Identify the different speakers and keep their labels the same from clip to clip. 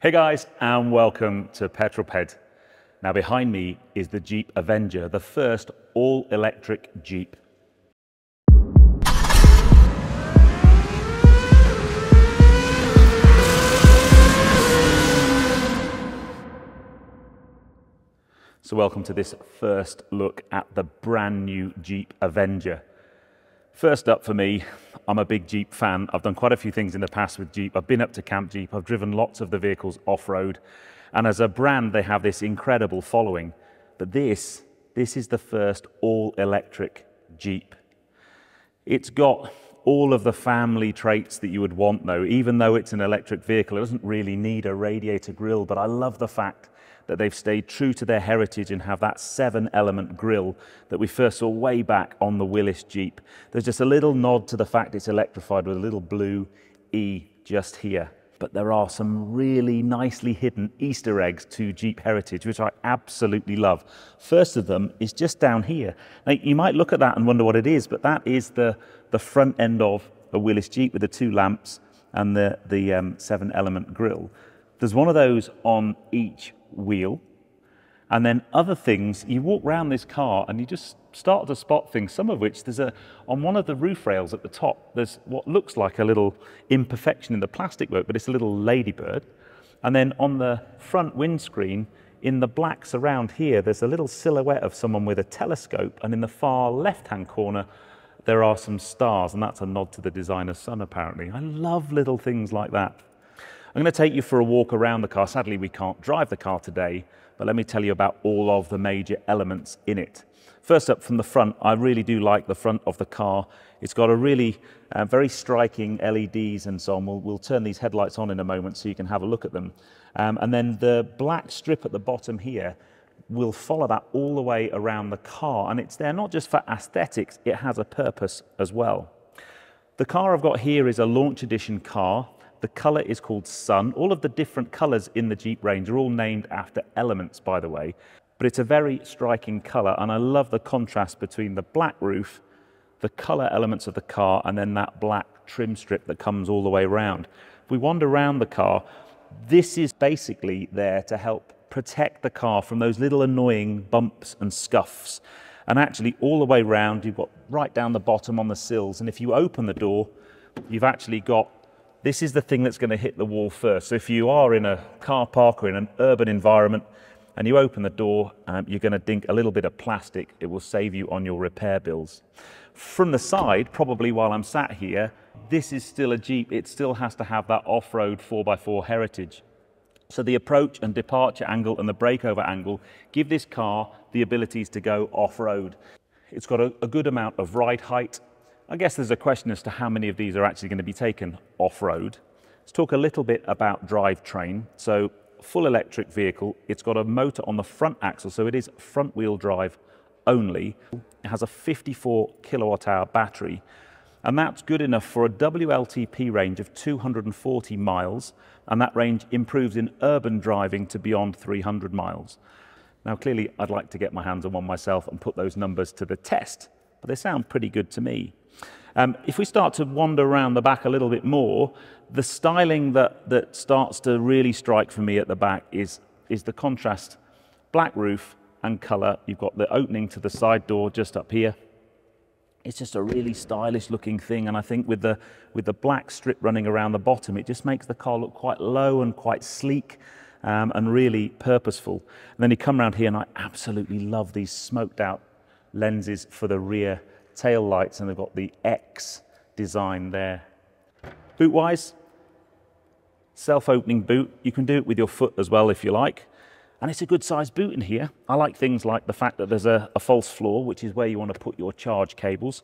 Speaker 1: Hey guys, and welcome to Petrol Ped. Now behind me is the Jeep Avenger, the first all-electric Jeep. So welcome to this first look at the brand new Jeep Avenger. First up for me, I'm a big Jeep fan. I've done quite a few things in the past with Jeep. I've been up to Camp Jeep. I've driven lots of the vehicles off-road. And as a brand, they have this incredible following. But this, this is the first all-electric Jeep. It's got all of the family traits that you would want though. Even though it's an electric vehicle, it doesn't really need a radiator grille, but I love the fact that they've stayed true to their heritage and have that seven element grille that we first saw way back on the Willys Jeep. There's just a little nod to the fact it's electrified with a little blue E just here. But there are some really nicely hidden Easter eggs to Jeep heritage, which I absolutely love. First of them is just down here. Now, you might look at that and wonder what it is, but that is the, the front end of a Willys Jeep with the two lamps and the, the um, seven element grille. There's one of those on each wheel. And then other things, you walk around this car and you just start to spot things, some of which there's a, on one of the roof rails at the top, there's what looks like a little imperfection in the plastic work, but it's a little ladybird. And then on the front windscreen, in the blacks around here, there's a little silhouette of someone with a telescope. And in the far left-hand corner, there are some stars, and that's a nod to the designer's son, apparently. I love little things like that. I'm going to take you for a walk around the car. Sadly, we can't drive the car today, but let me tell you about all of the major elements in it. First up from the front, I really do like the front of the car. It's got a really uh, very striking LEDs and so on. We'll, we'll, turn these headlights on in a moment so you can have a look at them. Um, and then the black strip at the bottom here will follow that all the way around the car. And it's there not just for aesthetics, it has a purpose as well. The car I've got here is a launch edition car. The color is called Sun. All of the different colors in the Jeep range are all named after elements, by the way. But it's a very striking color, and I love the contrast between the black roof, the color elements of the car, and then that black trim strip that comes all the way around. If we wander around the car, this is basically there to help protect the car from those little annoying bumps and scuffs. And actually, all the way around, you've got right down the bottom on the sills. And if you open the door, you've actually got this is the thing that's going to hit the wall first. So if you are in a car park or in an urban environment and you open the door, um, you're going to dink a little bit of plastic. It will save you on your repair bills. From the side, probably while I'm sat here, this is still a Jeep. It still has to have that off-road 4x4 heritage. So the approach and departure angle and the breakover angle give this car the abilities to go off-road. It's got a, a good amount of ride height I guess there's a question as to how many of these are actually going to be taken off-road. Let's talk a little bit about drivetrain. So full electric vehicle, it's got a motor on the front axle, so it is front wheel drive only. It has a 54 kilowatt hour battery, and that's good enough for a WLTP range of 240 miles, and that range improves in urban driving to beyond 300 miles. Now, clearly, I'd like to get my hands on one myself and put those numbers to the test, but they sound pretty good to me. Um, if we start to wander around the back a little bit more, the styling that, that starts to really strike for me at the back is, is the contrast black roof and colour. You've got the opening to the side door just up here. It's just a really stylish looking thing, and I think with the, with the black strip running around the bottom, it just makes the car look quite low and quite sleek. Um, and really purposeful. And then you come around here, and I absolutely love these smoked out lenses for the rear tail lights and they've got the X design there. Boot wise, self-opening boot. You can do it with your foot as well if you like. And it's a good sized boot in here. I like things like the fact that there's a, a false floor, which is where you want to put your charge cables.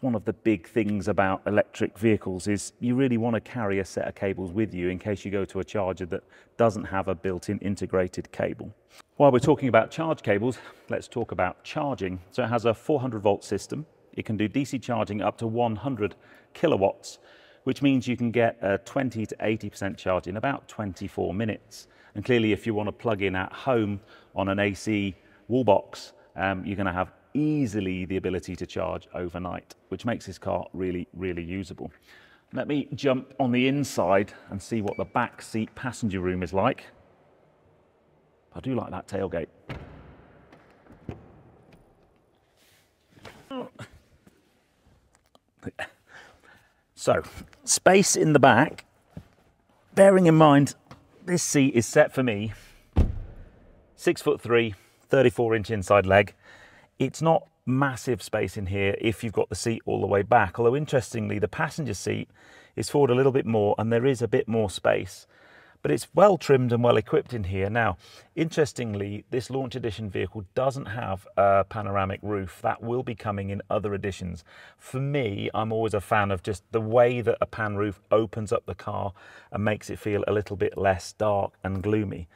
Speaker 1: One of the big things about electric vehicles is you really want to carry a set of cables with you in case you go to a charger that doesn't have a built-in integrated cable. While we're talking about charge cables, let's talk about charging. So it has a 400 volt system, it can do DC charging up to 100 kilowatts, which means you can get a 20 to 80% charge in about 24 minutes. And clearly, if you want to plug in at home on an AC wall box, um, you're going to have easily the ability to charge overnight, which makes this car really, really usable. Let me jump on the inside and see what the back seat passenger room is like. I do like that tailgate. So, space in the back, bearing in mind this seat is set for me, six foot three, 34 inch inside leg. It's not massive space in here if you've got the seat all the way back. Although interestingly, the passenger seat is forward a little bit more and there is a bit more space. But it's well trimmed and well equipped in here. Now, interestingly, this launch edition vehicle doesn't have a panoramic roof. That will be coming in other editions. For me, I'm always a fan of just the way that a pan roof opens up the car and makes it feel a little bit less dark and gloomy.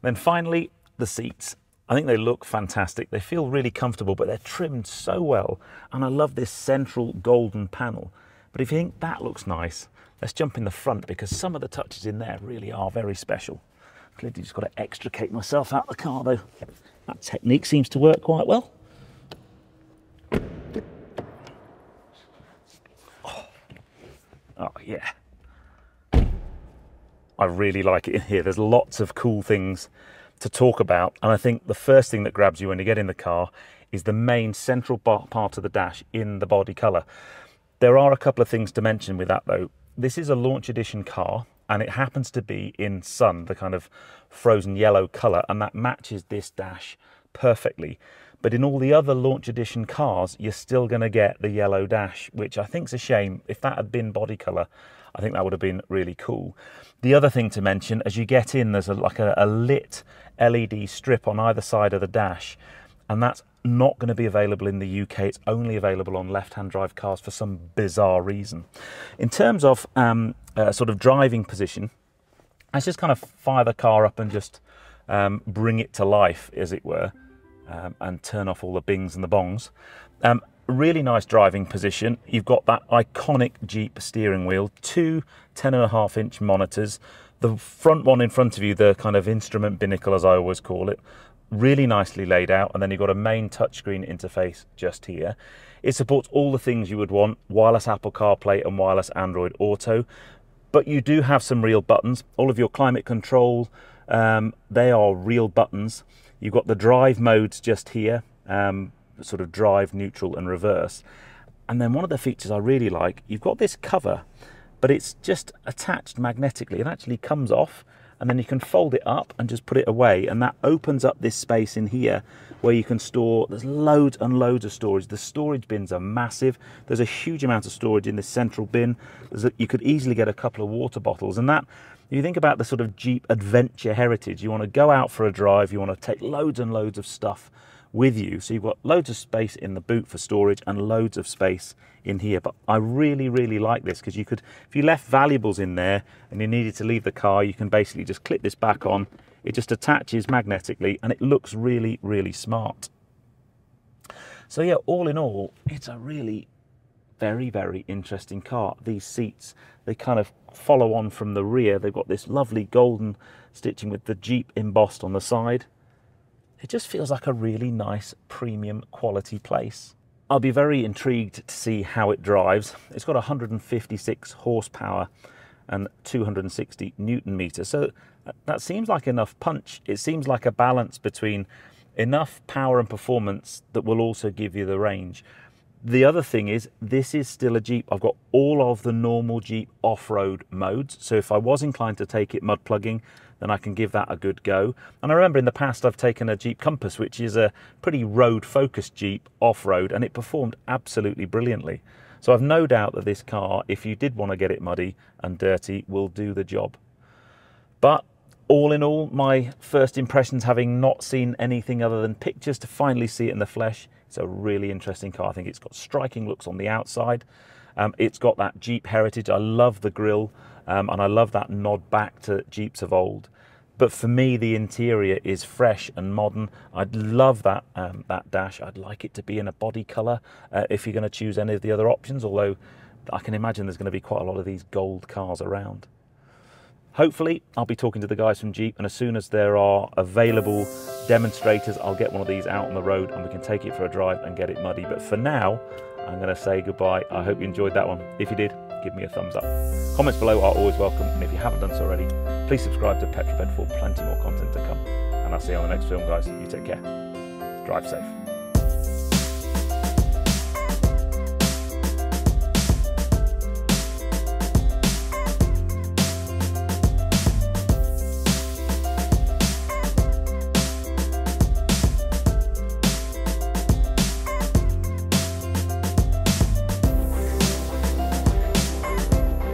Speaker 1: Then finally, the seats. I think they look fantastic. They feel really comfortable, but they're trimmed so well. And I love this central golden panel. But if you think that looks nice, let's jump in the front because some of the touches in there really are very special. Clearly just got to extricate myself out of the car though. That technique seems to work quite well. Oh, oh yeah. I really like it in here. There's lots of cool things to talk about. And I think the first thing that grabs you when you get in the car is the main central part of the dash in the body colour. There are a couple of things to mention with that though. This is a launch edition car and it happens to be in sun, the kind of frozen yellow colour, and that matches this dash perfectly. But in all the other launch edition cars, you're still going to get the yellow dash, which I think is a shame. If that had been body colour, I think that would have been really cool. The other thing to mention, as you get in, there's a, like a, a lit LED strip on either side of the dash, and that's not going to be available in the UK. It's only available on left-hand drive cars for some bizarre reason. In terms of um, uh, sort of driving position, let's just kind of fire the car up and just um, bring it to life, as it were, um, and turn off all the bings and the bongs. Um, really nice driving position. You've got that iconic Jeep steering wheel, two 10 and a half inch monitors. The front one in front of you, the kind of instrument binnacle as I always call it, really nicely laid out. And then you've got a main touchscreen interface just here. It supports all the things you would want, wireless Apple CarPlay and wireless Android Auto. But you do have some real buttons. All of your climate control, um, they are real buttons. You've got the drive modes just here. Um, sort of drive, neutral and reverse. And then one of the features I really like, you've got this cover, but it's just attached magnetically. It actually comes off and then you can fold it up and just put it away. And that opens up this space in here where you can store, there's loads and loads of storage. The storage bins are massive. There's a huge amount of storage in this central bin. A, you could easily get a couple of water bottles. And that, if you think about the sort of Jeep adventure heritage, you want to go out for a drive, you want to take loads and loads of stuff with you. So you've got loads of space in the boot for storage and loads of space in here. But I really, really like this because you could, if you left valuables in there and you needed to leave the car, you can basically just clip this back on. It just attaches magnetically and it looks really, really smart. So yeah, all in all, it's a really very, very interesting car. These seats, they kind of follow on from the rear. They've got this lovely golden stitching with the Jeep embossed on the side. It just feels like a really nice premium quality place. I'll be very intrigued to see how it drives. It's got 156 horsepower and 260 newton meters. So uh, that seems like enough punch. It seems like a balance between enough power and performance that will also give you the range. The other thing is this is still a Jeep. I've got all of the normal Jeep off-road modes. So if I was inclined to take it mud plugging, then I can give that a good go. And I remember in the past I've taken a Jeep Compass, which is a pretty road-focused Jeep off-road, and it performed absolutely brilliantly. So I've no doubt that this car, if you did want to get it muddy and dirty, will do the job. But all in all, my first impressions, having not seen anything other than pictures to finally see it in the flesh, it's a really interesting car. I think it's got striking looks on the outside. Um, it's got that Jeep heritage. I love the grille um, and I love that nod back to Jeeps of old. But for me, the interior is fresh and modern. I'd love that um, that dash. I'd like it to be in a body colour uh, if you're going to choose any of the other options, although I can imagine there's going to be quite a lot of these gold cars around. Hopefully, I'll be talking to the guys from Jeep, and as soon as there are available demonstrators, I'll get one of these out on the road and we can take it for a drive and get it muddy. But for now, I'm going to say goodbye. I hope you enjoyed that one. If you did, give me a thumbs up. Comments below are always welcome, and if you haven't done so already, please subscribe to Petrol Ped for plenty more content to come. And I'll see you on the next film, guys. You take care. Drive safe.